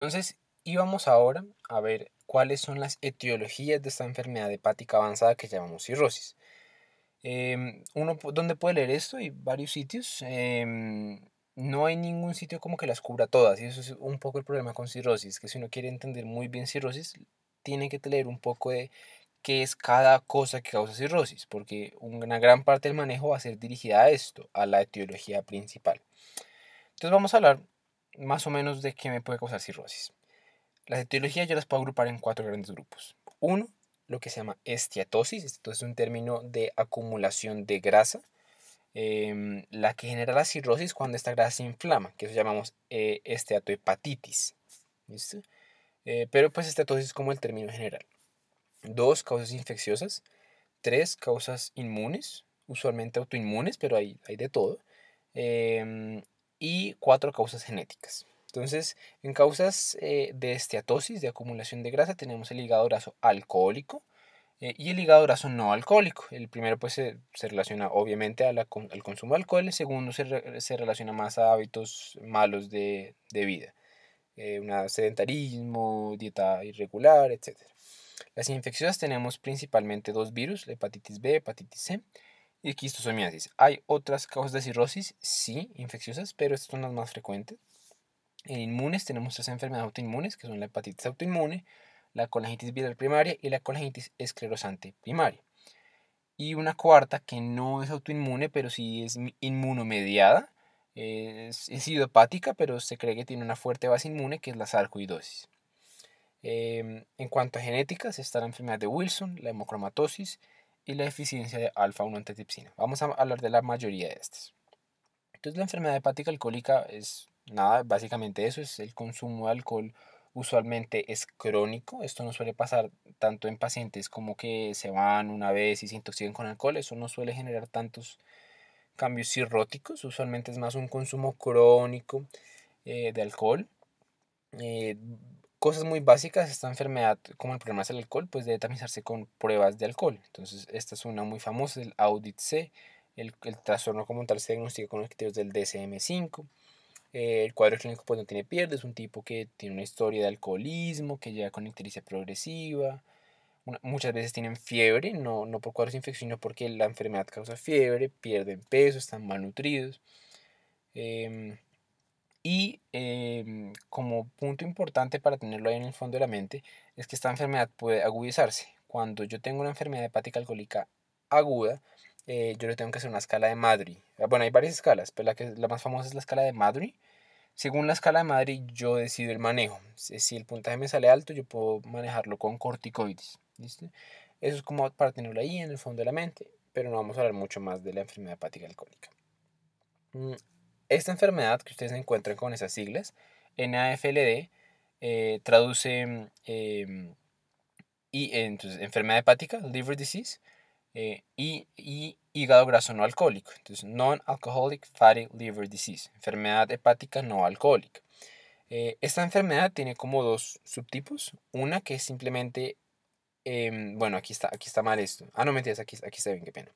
Entonces, íbamos ahora a ver cuáles son las etiologías de esta enfermedad hepática avanzada que llamamos cirrosis. Em, uno, ¿Dónde puede leer esto? Hay varios sitios. Em, no hay ningún sitio como que las cubra todas y eso es un poco el problema con cirrosis, que si uno quiere entender muy bien cirrosis, tiene que leer un poco de qué es cada cosa que causa cirrosis, porque una gran parte del manejo va a ser dirigida a esto, a la etiología principal. Entonces vamos a hablar más o menos de qué me puede causar cirrosis. Las etiologías yo las puedo agrupar en cuatro grandes grupos. Uno, lo que se llama esteatosis, esto es un término de acumulación de grasa, em, la que genera la cirrosis cuando esta grasa se inflama, que eso llamamos eh, esteatohepatitis. Eh, pero pues esteatosis es como el término general. Dos, causas infecciosas. Tres, causas inmunes, usualmente autoinmunes, pero hay, hay de todo. Em, y cuatro causas genéticas. Entonces, en causas eh, de esteatosis, de acumulación de grasa, tenemos el hígado graso alcohólico eh, y el hígado graso no alcohólico. El primero pues se, relaciona obviamente al consumo de alcohol, el segundo se, se, relaciona más a hábitos malos de, de vida, eh, un sedentarismo, dieta irregular, etc. Las infecciosas tenemos principalmente dos virus, la hepatitis B, hepatitis C y quistosomiasis. ¿Hay otras causas de cirrosis? Sí, infecciosas, pero estas son las más frecuentes. En inmunes tenemos tres enfermedades autoinmunes, que son la hepatitis autoinmune, la colangitis viral primaria y la colangitis esclerosante primaria. Y una cuarta que no es autoinmune, pero sí es inmunomediada, es, es idiopática, pero se cree que tiene una fuerte base inmune, que es la sarcoidosis. Em, en cuanto a genéticas, está la enfermedad de Wilson, la hemocromatosis, y la deficiencia de alfa-1 antitipsina. Vamos a hablar de la mayoría de estas. Entonces la enfermedad hepática alcohólica es nada, básicamente eso, es el consumo de alcohol usualmente es crónico, esto no suele pasar tanto en pacientes como que se van una vez y se intoxican con alcohol, eso no suele generar tantos cambios cirróticos, usualmente es más un consumo crónico eh, de alcohol. Eh, cosas muy básicas, esta enfermedad, como el problema es el alcohol, pues debe tamizarse con pruebas de alcohol. Entonces, esta es una muy famosa, el Audit C. El, el trastorno como tal se diagnostica con los criterios del DSM-5. Eh, el cuadro clínico pues no tiene pierde, es un tipo que tiene una historia de alcoholismo, que llega con ictericia progresiva. muchas veces tienen fiebre, no, no por cuadros de infección, sino porque la enfermedad causa fiebre, pierden peso, están malnutridos. Eh, y em, como punto importante para tenerlo ahí en el fondo de la mente es que esta enfermedad puede agudizarse. Cuando yo tengo una enfermedad hepática alcohólica aguda, eh, yo le tengo que hacer una escala de Madri. Ah, bueno, hay varias escalas, pero la, que, la más famosa es la escala de Madri. Según la escala de Madri, yo decido el manejo. Si el puntaje me sale alto, yo puedo manejarlo con corticoides. Eso es como para tenerlo ahí en el fondo de la mente, pero no vamos a hablar mucho más de la enfermedad hepática alcohólica. Esta enfermedad que ustedes encuentran con esas siglas, NAFLD, eh, traduce em, y, entonces, enfermedad hepática, liver disease, eh, y, y, hígado graso no alcohólico. Entonces, non-alcoholic fatty liver disease, enfermedad hepática no alcohólica. Eh, esta enfermedad tiene como dos subtipos. Una que es simplemente, em, bueno, aquí está, aquí está mal esto. Ah, no, mentiras, aquí, aquí está bien, qué pena.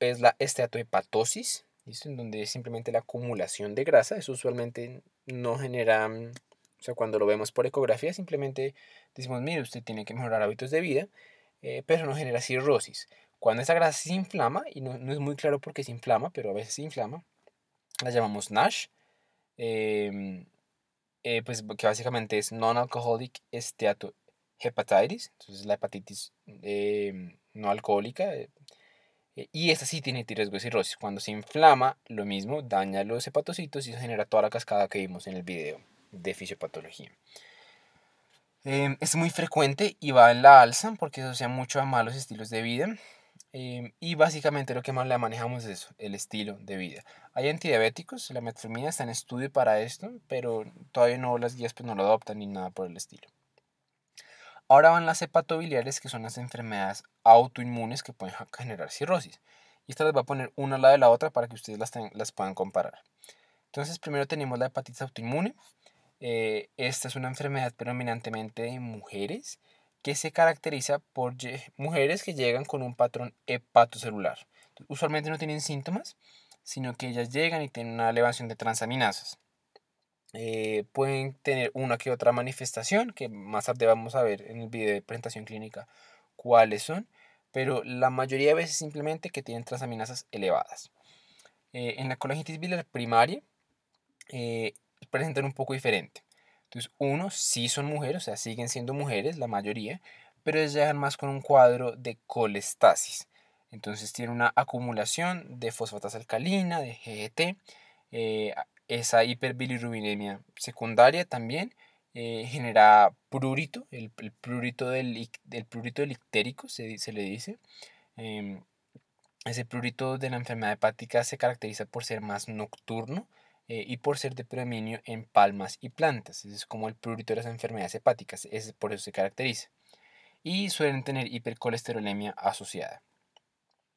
Es la esteatohepatosis, en donde simplemente la acumulación de grasa, eso usualmente no genera, mm, o sea, cuando lo vemos por ecografía, simplemente decimos, mire, usted tiene que mejorar hábitos de vida, eh, pero no genera cirrosis. Cuando esa grasa se inflama, y no, es muy claro por qué se inflama, pero a veces se inflama, la llamamos NASH, em, eh, pues que básicamente es non-alcoholic steatohepatitis, entonces la hepatitis em, no alcohólica, eh, eh, y esta sí tiene riesgo de cirrosis. Cuando se inflama, lo mismo, daña los hepatocitos y se genera toda la cascada que vimos en el video de fisiopatología. Em, es muy frecuente y va en la alza porque asocia mucho a malos estilos de vida. Em, y básicamente lo que más la manejamos es eso, el estilo de vida. Hay antidiabéticos, la metformina está en estudio para esto, pero todavía no las guías pues no lo adoptan ni nada por el estilo. Ahora van las hepatobiliares, que son las enfermedades autoinmunes que pueden generar cirrosis. Y estas las voy a poner una al lado de la otra para que ustedes las, las puedan comparar. Entonces, primero tenemos la hepatitis autoinmune. Eh, esta es una enfermedad predominantemente de mujeres que se caracteriza por mujeres que llegan con un patrón hepatocelular. Usualmente no tienen síntomas, sino que ellas llegan y tienen una elevación de transaminasas. Eh, pueden tener una que otra manifestación, que más tarde vamos a ver en el video de presentación clínica cuáles son, pero la mayoría de veces simplemente que tienen transaminasas elevadas. Eh, en la colangitis biliar primaria eh, presentan un poco diferente. Entonces, uno, sí son mujeres, o sea, siguen siendo mujeres, la mayoría, pero ellas llegan más con un cuadro de colestasis. Entonces, tienen una acumulación de fosfatasa alcalina, de GGT, esa hiperbilirrubinemia secundaria también eh, genera prurito, el, prurito del, del, prurito del se, se le dice. Em, ese prurito de la enfermedad hepática se caracteriza por ser más nocturno eh, y por ser de predominio en palmas y plantas. Es como el prurito de las enfermedades hepáticas, es, por eso se caracteriza. Y suelen tener hipercolesterolemia asociada.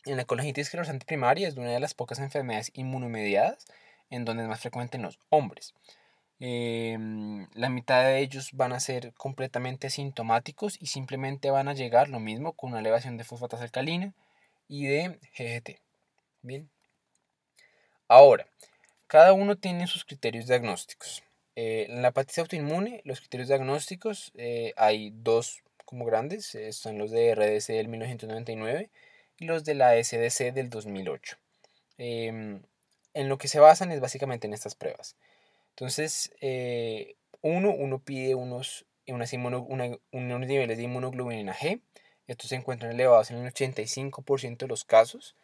En la colangitis esclerosante primaria es una de las pocas enfermedades inmunomediadas en donde es más frecuente en los hombres. Em, la mitad de ellos van a ser completamente sintomáticos y simplemente van a llegar lo mismo con una elevación de fosfatasa alcalina y de GGT. Bien. Ahora, cada uno tiene sus criterios diagnósticos. Eh, en la hepatitis autoinmune, los criterios diagnósticos eh, hay dos como grandes, eh, son los de RDC del 1999 y los de la SDC del 2008 en lo que se basan es básicamente en estas pruebas. Entonces, eh, uno, uno pide unos, unos niveles de inmunoglobulina G. Estos se encuentran elevados en el 85% de los casos.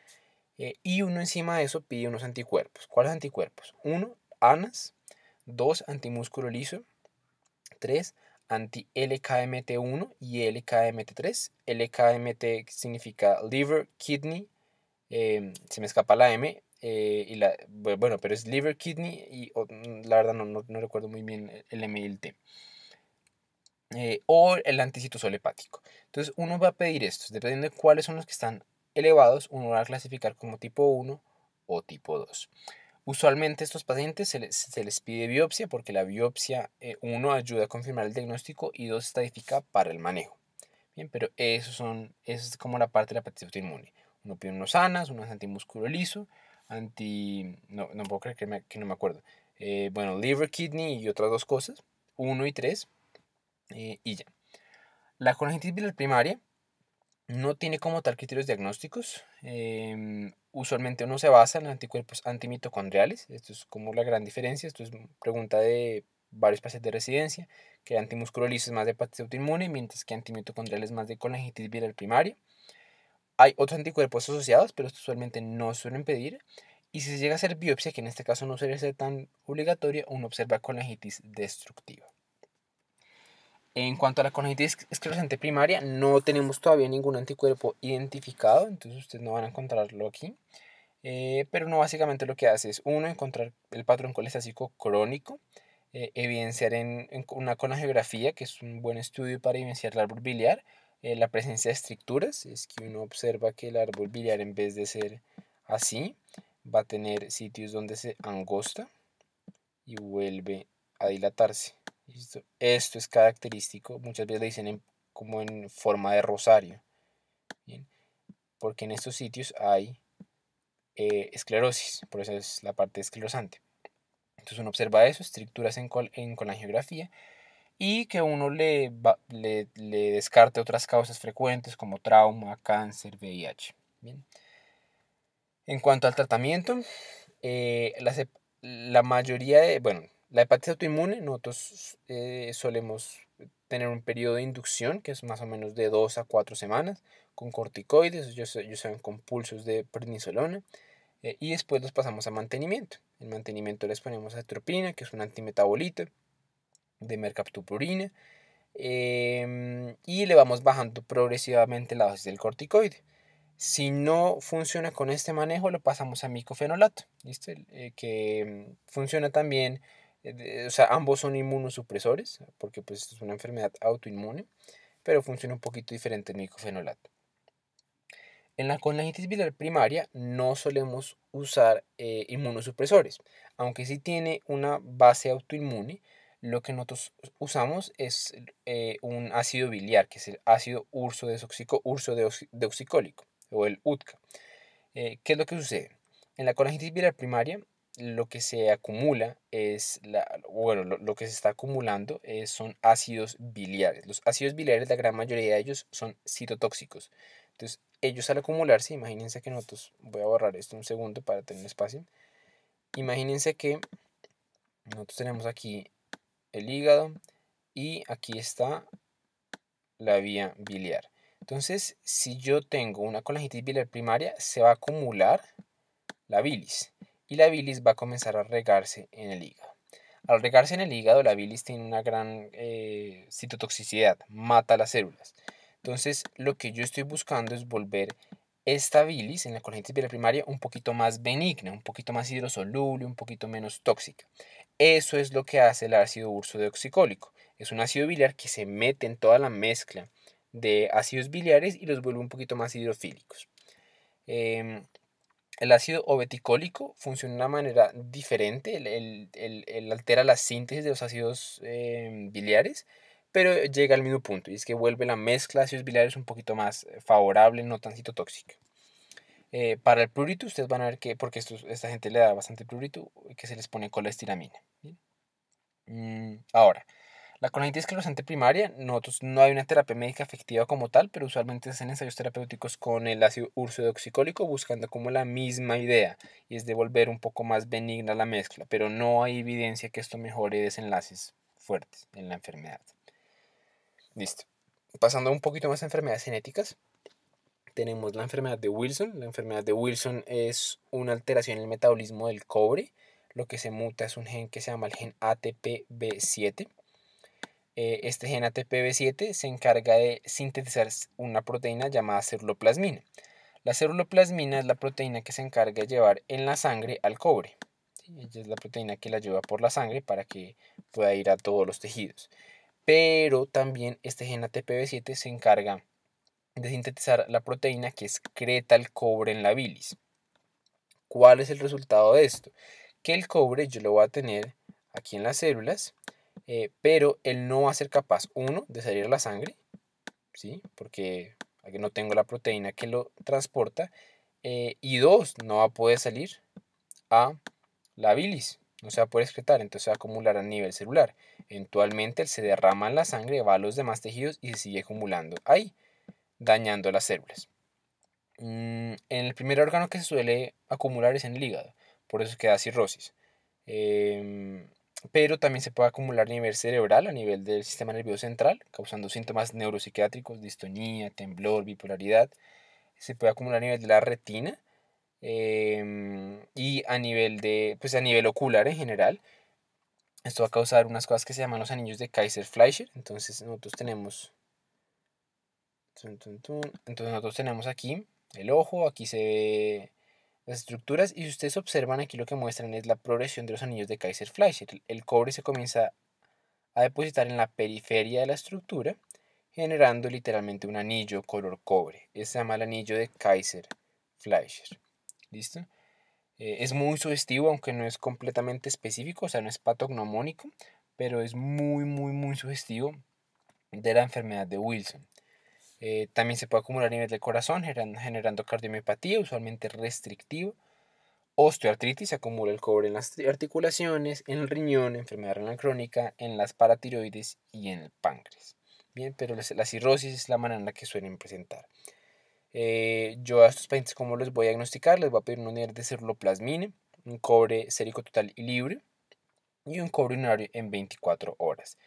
Eh, y uno encima de eso pide unos anticuerpos. ¿Cuáles anticuerpos? Uno, ANAS. Dos, antimúsculo liso. Tres, anti-LKMT1 y LKMT3. LKMT significa liver, kidney, eh, se me escapa la M, eh, y la, bueno, pero es liver, kidney y mm, la verdad no, no, recuerdo muy bien el M y el T. Eh, o el anticitosol hepático. Entonces uno va a pedir estos, dependiendo de cuáles son los que están elevados, uno va a clasificar como tipo 1 o tipo 2. Usualmente a estos pacientes se les, se les, pide biopsia porque la biopsia, eh, uno, ayuda a confirmar el diagnóstico y dos, estadifica para el manejo. Bien, pero eso, son, es como la parte de la hepatitis autoinmune. Uno pide unos sanas, unos antimúsculo liso, anti... No, no puedo creer que, no me acuerdo. Eh, bueno, liver, kidney y otras dos cosas. Uno y tres. Eh, y ya. La colangitis biliar primaria no tiene como tal criterios diagnósticos. Em, usualmente uno se basa en anticuerpos antimitocondriales. Esto es como la gran diferencia. Esto es pregunta de varios pacientes de residencia. Que antimusculo liso es más de hepatitis autoinmune, mientras que antimitocondrial es más de colangitis biliar primaria. Hay otros anticuerpos asociados, pero estos usualmente no suelen pedir. Y si se llega a hacer biopsia, que en este caso no suele ser tan obligatoria, uno observa colangitis destructiva. En cuanto a la colangitis esclerosante primaria, no tenemos todavía ningún anticuerpo identificado, entonces ustedes no van a encontrarlo aquí. Eh, pero no básicamente lo que hace es, uno, encontrar el patrón colestásico crónico, eh, evidenciar en, una colangiografía, que es un buen estudio para evidenciar el árbol biliar, eh, la presencia de estructuras es que uno observa que el árbol biliar en vez de ser así, va a tener sitios donde se angosta y vuelve a dilatarse. Esto es característico, muchas veces le dicen como en forma de rosario, porque en estos sitios hay eh, esclerosis, por eso es la parte esclerosante. Entonces uno observa eso, estructuras en, col en colangiografía, y que uno le, le, descarte otras causas frecuentes como trauma, cáncer, VIH. Bien. En cuanto al tratamiento, eh, la, mayoría de, bueno, la hepatitis autoinmune, nosotros eh, solemos tener un periodo de inducción que es más o menos de 2 a 4 semanas con corticoides, ellos, ellos saben con pulsos de prednisolona eh, y después los pasamos a mantenimiento. En mantenimiento les ponemos atropina, que es un antimetabolito, de mercaptopurina em, y le vamos bajando progresivamente la dosis del corticoide. Si no funciona con este manejo, lo pasamos a micofenolato, eh, que em, funciona también, eh, o sea, ambos son inmunosupresores, porque pues es una enfermedad autoinmune, pero funciona un poquito diferente el micofenolato. En la colangitis biliar primaria no solemos usar eh, inmunosupresores, aunque sí tiene una base autoinmune, lo que nosotros usamos es eh, un ácido biliar, que es el ácido urso, urso deoxicólico, o el UTCA. Eh, ¿Qué es lo que sucede? En la colangitis biliar primaria, lo que se acumula es, la, bueno, lo, que se está acumulando son ácidos biliares. Los ácidos biliares, la gran mayoría de ellos son citotóxicos. Entonces, ellos al acumularse, imagínense que nosotros, voy a borrar esto un segundo para tener espacio. Imagínense que nosotros tenemos aquí el hígado y aquí está la vía biliar. Entonces, si yo tengo una colangitis biliar primaria, se va a acumular la bilis y la bilis va a comenzar a regarse en el hígado. Al regarse en el hígado, la bilis tiene una gran eh, citotoxicidad, mata las células. Entonces, lo que yo estoy buscando es volver esta bilis en la colangitis biliar primaria un poquito más benigna, un poquito más hidrosoluble, un poquito menos tóxica. Eso es lo que hace el ácido urso deoxicólico. Es un ácido biliar que se mete en toda la mezcla de ácidos biliares y los vuelve un poquito más hidrofílicos. Em, el ácido obeticólico funciona de una manera diferente, él, altera la síntesis de los ácidos em, biliares, pero llega al mismo punto, y es que vuelve la mezcla de ácidos biliares un poquito más favorable, no tan citotóxica. Eh, para el prurito, ustedes van a ver que, porque esto, esta gente le da bastante prurito, que se les pone colestiramina. Mm, ahora, la colonitis esclerosante primaria, nosotros no hay una terapia médica efectiva como tal, pero usualmente se hacen ensayos terapéuticos con el ácido ursodeoxicólico buscando como la misma idea, y es de volver un poco más benigna la mezcla, pero no hay evidencia que esto mejore desenlaces fuertes en la enfermedad. Listo. Pasando un poquito más a enfermedades genéticas, tenemos la enfermedad de Wilson. La enfermedad de Wilson es una alteración en el metabolismo del cobre. Lo que se muta es un gen que se llama el gen ATPB7. Eh, este gen ATPB7 se encarga de sintetizar una proteína llamada ceruloplasmina. La ceruloplasmina es la proteína que se encarga de llevar en la sangre al cobre. Ella es la proteína que la lleva por la sangre para que pueda ir a todos los tejidos. Pero también este gen ATPB7 se encarga de sintetizar la proteína que excreta el cobre en la bilis. ¿Cuál es el resultado de esto? Que el cobre yo lo voy a tener aquí en las células eh, pero él no va a ser capaz, uno, de salir a la sangre, ¿sí? Porque no tengo la proteína que lo transporta, eh, y dos, no va a poder salir a la bilis, no se va a poder excretar, entonces se va a acumular a nivel celular. Eventualmente se derrama en la sangre, va a los demás tejidos y se sigue acumulando ahí, dañando las células. Mm, en el primer órgano que se suele acumular es en el hígado, por eso queda cirrosis. Em, pero también se puede acumular a nivel cerebral, a nivel del sistema nervioso central, causando síntomas neuropsiquiátricos, distonía, temblor, bipolaridad. Se puede acumular a nivel de la retina em, y a nivel, de, pues a nivel ocular en general. Esto va a causar unas cosas que se llaman los anillos de Kaiser-Fleischer. Entonces nosotros tenemos, entonces nosotros tenemos aquí el ojo, aquí se ve las estructuras y si ustedes observan aquí lo que muestran es la progresión de los anillos de Kaiser-Fleischer. El cobre se comienza a depositar en la periferia de la estructura generando literalmente un anillo color cobre. Ese se llama el anillo de Kaiser-Fleischer. ¿Listo? Eh, es muy sugestivo, aunque no es completamente específico, o sea, no es patognomónico, pero es muy, muy, muy sugestivo de la enfermedad de Wilson. Eh, también se puede acumular a nivel del corazón, generando, cardiomiopatía, usualmente restrictivo. Osteoartritis, acumula el cobre en las articulaciones, en el riñón, enfermedad renal crónica, en las paratiroides y en el páncreas. Bien, pero la cirrosis es la manera en la que suelen presentar. Eh, yo a estos pacientes, ¿cómo les voy a diagnosticar? Les voy a pedir un nivel de ceruloplasmina, un cobre sérico total y libre y un cobre urinario en 24 horas.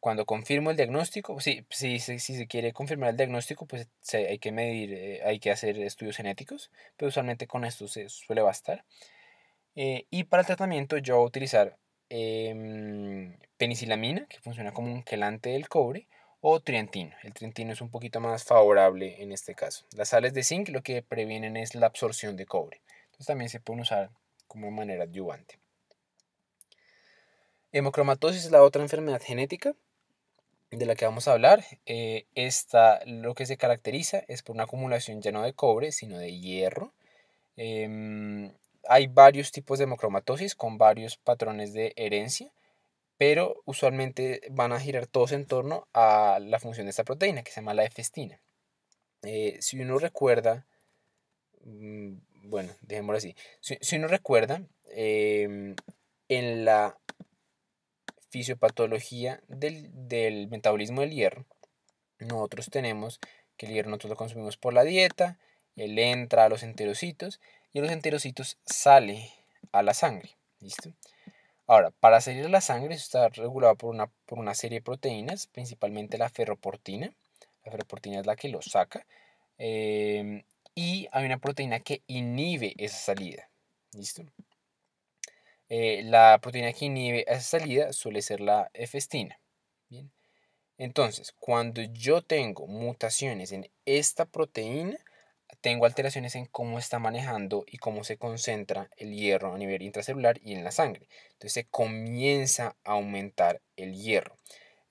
Cuando confirmo el diagnóstico, sí, si se quiere confirmar el diagnóstico, pues hay que medir, eh, hay que hacer estudios genéticos, pero usualmente con esto se suele bastar. Eh, y para el tratamiento yo voy a utilizar em, penicilamina, que funciona como un quelante del cobre, o trientino. El trientino es un poquito más favorable en este caso. Las sales de zinc lo que previenen es la absorción de cobre. Entonces también se pueden usar como manera adyuvante. Hemocromatosis es la otra enfermedad genética de la que vamos a hablar, eh, esta lo que se caracteriza es por una acumulación ya no de cobre, sino de hierro. Em, hay varios tipos de hemocromatosis con varios patrones de herencia, pero usualmente van a girar todos en torno a la función de esta proteína que se llama la efestina. Eh, si uno recuerda, mm, bueno, dejémoslo así, si, uno recuerda, em, en la fisiopatología del, del, metabolismo del hierro, nosotros tenemos que el hierro nosotros lo consumimos por la dieta, él entra a los enterocitos y los enterocitos sale a la sangre. ¿Listo? Ahora, para salir a la sangre está regulado por una, por una serie de proteínas, principalmente la ferroportina. La ferroportina es la que lo saca. Em, y hay una proteína que inhibe esa salida. ¿Listo? Eh, la proteína que inhibe esa salida suele ser la efestina. Bien. Entonces, cuando yo tengo mutaciones en esta proteína, tengo alteraciones en cómo está manejando y cómo se concentra el hierro a nivel intracelular y en la sangre. Entonces se comienza a aumentar el hierro.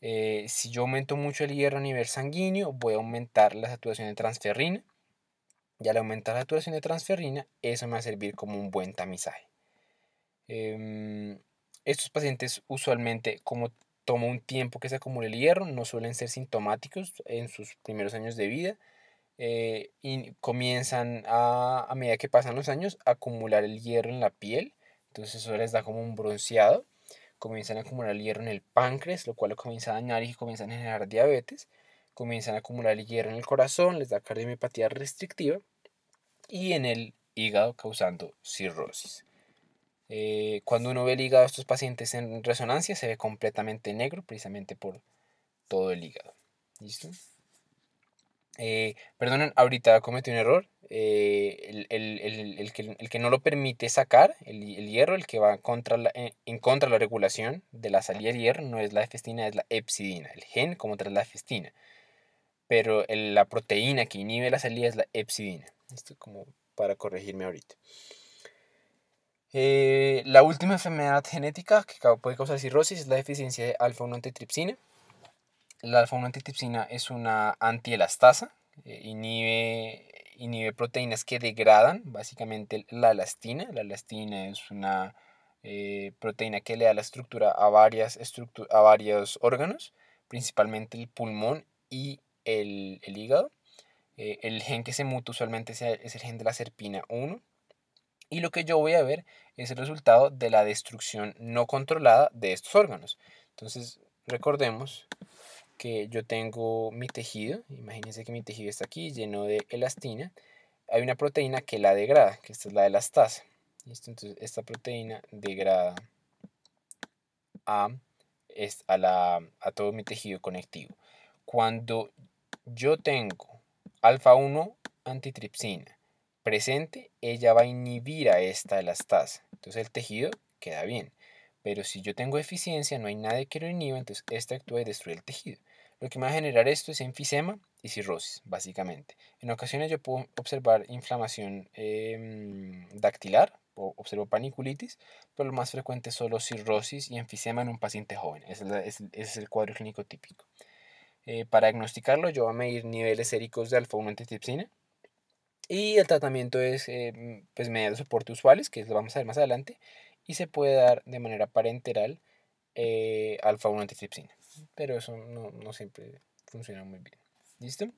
Eh, si yo aumento mucho el hierro a nivel sanguíneo, voy a aumentar la saturación de transferrina. Y al aumentar la saturación de transferrina, eso me va a servir como un buen tamizaje. Em, estos pacientes usualmente, como toma un tiempo que se acumule el hierro, no suelen ser sintomáticos en sus primeros años de vida eh, y comienzan a, a medida que pasan los años, a acumular el hierro en la piel. Entonces eso les da como un bronceado. Comienzan a acumular el hierro en el páncreas, lo cual lo comienza a dañar y comienzan a generar diabetes. Comienzan a acumular el hierro en el corazón, les da cardiomiopatía restrictiva. Y en el hígado causando cirrosis. Eh, cuando uno ve el hígado de estos pacientes en resonancia se ve completamente negro precisamente por todo el hígado. ¿Listo? Eh, perdonen, ahorita cometí un error. Eh, el, que, no lo permite sacar, el, hierro, el que va contra en, contra de la regulación de la salida del hierro, no es la efestina, es la epsidina. El gen como tras la efestina. Pero la proteína que inhibe la salida es la epsidina. Esto como para corregirme ahorita. Eh, la última enfermedad genética que puede causar cirrosis es la deficiencia de alfa-1-antitripsina. La alfa-1-antitripsina es una antielastasa, eh, inhibe, proteínas que degradan básicamente la elastina. La elastina es una eh, proteína que le da la estructura a, varias a varios órganos, principalmente el pulmón y el, hígado. el gen que se muta usualmente es el gen de la serpina 1 y lo que yo voy a ver es el resultado de la destrucción no controlada de estos órganos. Entonces, recordemos que yo tengo mi tejido, imagínense que mi tejido está aquí lleno de elastina, hay una proteína que la degrada, que esta es la elastasa. Entonces, esta proteína degrada a, a, la, a todo mi tejido conectivo. Cuando yo tengo alfa 1 antitripsina presente, ella va a inhibir a esta elastasa. Entonces el tejido queda bien. Pero si yo tengo eficiencia, no hay nada que lo inhiba, entonces esta actúa y destruye el tejido. Lo que me va a generar esto es enfisema y cirrosis, básicamente. En ocasiones yo puedo observar inflamación em, dactilar, o observo paniculitis, pero lo más frecuente es solo cirrosis y enfisema en un paciente joven. Ese es, el cuadro clínico típico. Eh, para diagnosticarlo, yo voy a medir niveles séricos de alfa-1 antitipsina, y el tratamiento es eh, pues de soporte usuales, que lo vamos a ver más adelante, y se puede dar de manera parenteral eh, alfa-1 antitripsina. Pero eso no, no siempre funciona muy bien. ¿Listo?